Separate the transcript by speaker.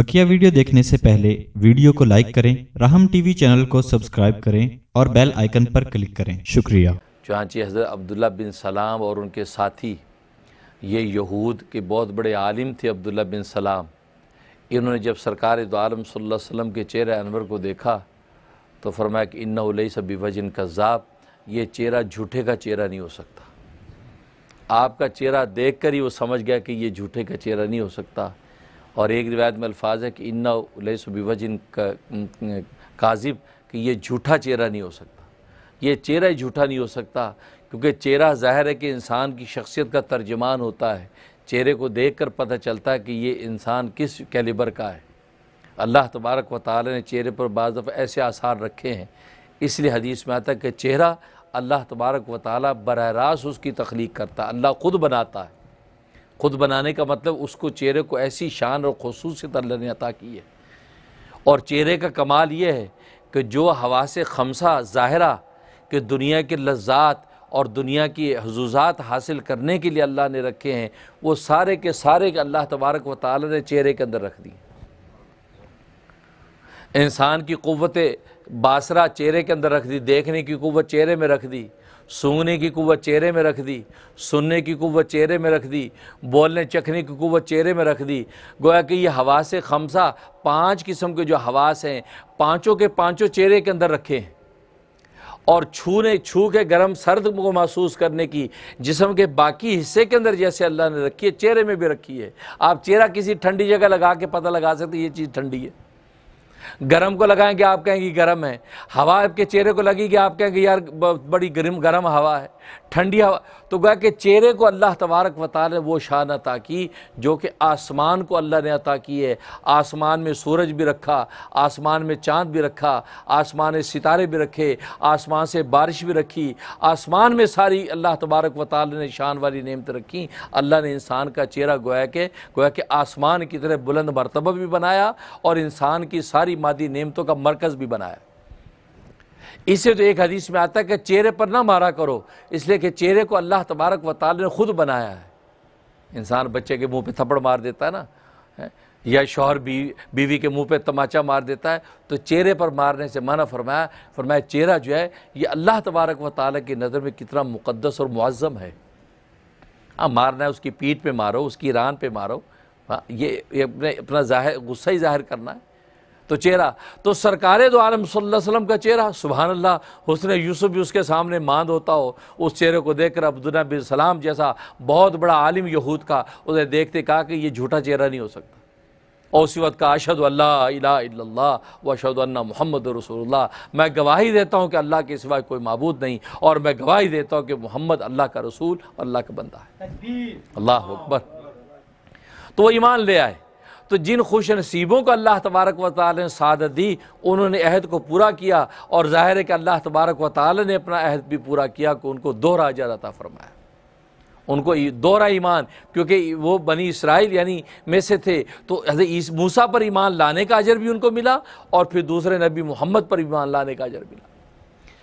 Speaker 1: बकिया video देखने से पहले वीडियो को लाइक करें, राहम टीवी चैनल को सब्सक्राइब करें और बेल आइकन पर क्लिक करें। शुक्रिया।
Speaker 2: चुनाची हज़रत अब्दुल्ला बिन सलाम और उनके साथी, ये यहूद के बहुत बड़े आलिम थे अब्दुल्ला बिन सलाम। इन्होंने जब सरकार दो आलम वसल्लम के चेहरे अनवर को देखा तो फरमाया कि इन्ना उलई सभी वज़न कज़ाब ये चेहरा झूठे का चेहरा नहीं हो सकता। आपका चेहरा देख कर ही वो समझ गया कि ये झूठे का चेहरा नहीं हो सकता। और एक रिवायत में अल्फाज है कि इन्ना उलई सभी वज़न काजिब कि ये झूठा चेहरा नहीं हो सकता। ये चेहरा ही झूठा नहीं हो सकता, क्योंकि चेहरा ज़ाहिर है कि इंसान की शख्सियत का तर्जमान होता है। चेहरे को देख कर पता चलता है कि ये इंसान किस कैलिबर का है। अल्लाह तबारक व ताली ने चेहरे पर बाज़ दफ़ा ऐसे आसार रखे हैं। इसलिए हदीस में आता है कि चेहरा अल्लाह तबारक व ताली बर रास्त उसकी तख्लीक करता है, अल्लाह ख़ुद बनाता है। ख़ुद बनाने का मतलब उसको चेहरे को ऐसी शान और खसूसियत अल्लाह ने अता की है। और चेहरे का कमाल ये है कि जो हवा से खमसा ज़ाहरा कि दुनिया के लज्जात और दुनिया की हजूज़ात हासिल करने के लिए अल्लाह ने रखे हैं, वो सारे के सारे के अल्लाह तबारक व ताली ने चेहरे के अंदर रख दिए। इंसान की क़वत बासरा चेहरे के अंदर रख दी, देखने की क़वत चेहरे में रख दी, सूंघने की कुत चेहरे में रख दी, सुनने की कुत चेहरे में रख दी, बोलने चखने की कुत चेहरे में रख दी। गोया कि ये से खमसा पाँच किस्म के जो हवास हैं, पाँचों के पाँचों चेहरे के अंदर रखे हैं। और छूने छू के गर्म सर्द को महसूस करने की, जिसम के बाकी हिस्से के अंदर जैसे अल्लाह ने रखी है, चेहरे में भी रखी है। आप चेहरा किसी ठंडी जगह लगा के पता लगा सकते ये चीज़ ठंडी है। गर्म को लगाएँगे आप कहेंगे गर्म है। हवा आपके चेहरे को लगेगी आप कहेंगे यार बड़ी गर्म गर्म हवा है। ठंडी हवा तो गया कि चेहरे को अल्लाह तबारक वाल ने वो शान अता की, जो कि आसमान को अल्लाह ने अता की है। आसमान में सूरज भी रखा, आसमान में चाँद भी रखा, आसमान में सितारे भी रखे, आसमान से बारिश भी रखी, आसमान में सारी अल्लाह तबारक वाल ने शान वाली नेमत रखी। अल्लाह ने इंसान का चेहरा गोया के, गोया कि आसमान की तरह बुलंद मरतबा भी बनाया और इंसान की सारी मादी नियमतों का मरकज़ भी बनाया। इसे तो एक हदीस में आता है कि चेहरे पर ना मारा करो इसलिए कि चेहरे को अल्लाह तबारक व ताल ने खुद बनाया है। इंसान बच्चे के मुँह पे थप्पड़ मार देता है ना है? या शौहर बी, बीवी के मुँह पे तमाचा मार देता है तो चेहरे पर मारने से माना फरमाया फरमाया चेहरा जो है ये अल्लाह तबारक व ताल की नज़र में कितना मुक़दस और मुआज़म है। हाँ मारना है उसकी पीठ पे मारो उसकी रान पे मारो। हाँ ये, अपने अपना गुस्सा ही ज़ाहिर करना है। तो चेहरा। तो सरकार दो आलम वसल्लम का चेहरा। सुबह अल्लाह हुसन यूसुफ भी उसके सामने मांद होता हो उस चेहरे को देखकर अब्दुल्ला बिन सलाम जैसा बहुत बड़ा आलिम यहूद का उसे देखते कहा कि ये झूठा चेहरा नहीं हो सकता। और उसी वक्त का अशद अल्लाह व अशद मोहम्मद रसूलुल्लाह। मैं गवाही देता हूँ कि अल्लाह के सिवाय कोई मबूद नहीं और मैं गवाही देता हूँ कि मोहम्मद अल्लाह का रसूल अल्लाह का बंदा है। अल्लाह अकबर। तो वो ईमान ले आए। तो जिन खुश नसीबों को अल्लाह तबारक व ताल ने सादत दी, उन्होंने अहद को पूरा किया और ज़ाहिर है कि अल्लाह तबारक व ताल ने अपना अहद भी पूरा किया कि उनको दोहरा अजर फरमाया उनको दोहरा ईमान, क्योंकि वो बनी इसराइल यानी में से थे तो मूसा पर ईमान लाने का अजर भी उनको मिला और फिर दूसरे नबी मोहम्मद पर ईमान लाने का अजर मिला।